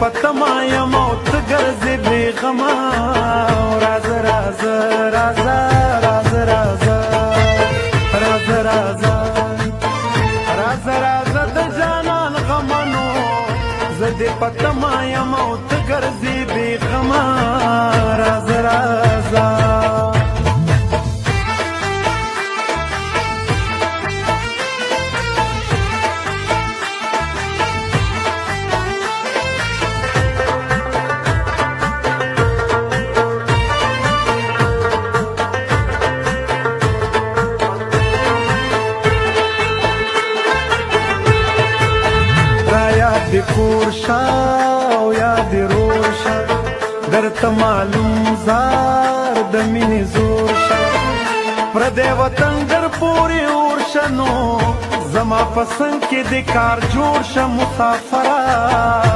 پتما یم او ته ګرځې بېغمه راځه راځه راځه راځه راځه راځه راځه راځه راځه د جانان غمنو زه دې پتما یم او ته ګرځې د کور شا او یا د رور شا درته معلوم زار د مینې زور شا پر دې وطن در پورې اور شنو زما پسند کې د کار جوړ شه مسافرات